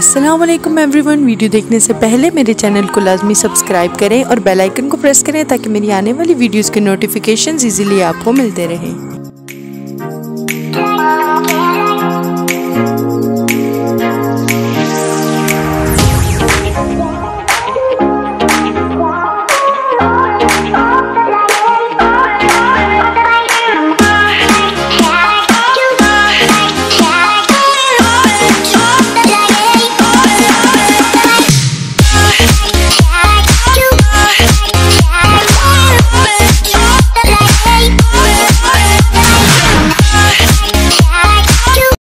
Aslam every everyone video देखने से पहले मेरे चैनल को लाजमी सब्सक्राइब करें और बेल आइकन को प्रेस करें ताकि मेरी आने वाली वीडियोस के नोटिफिकेशन इजीली आपको मिलते रहें।